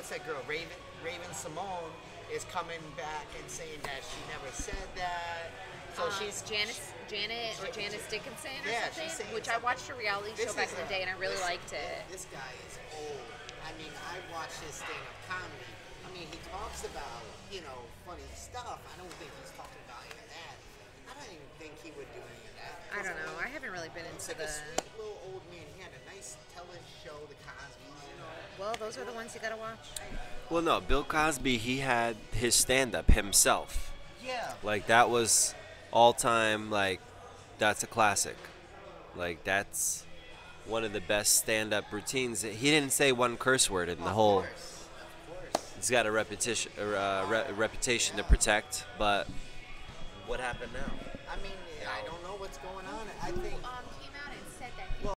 what's that girl? Raven Raven-Symoné is coming back and saying that she never said that. So Um, she's Janice, Janet or Janice Dickinson or Yeah, something, which I watched a reality This show back in the day and I really this- liked it. This guy is old. I mean, I watch his stand-up comedy. I mean, he talks about you know funny stuff. I don't think he's talking about any of that. I don't even think he would do any of that. I don't know. I haven't really been into like the. sweet little old man. Those are the ones you gotta watch. Well, no, Bill Cosby, he had his stand up himself. Yeah. Like, that was all time, like, that's a classic. Like, that's one of the best stand up routines. He didn't say one curse word in the Of whole. course, Of course. He's got a repetition, uh, re- reputation to protect, but what happened now? I mean, I don't know what's going on. I think Um,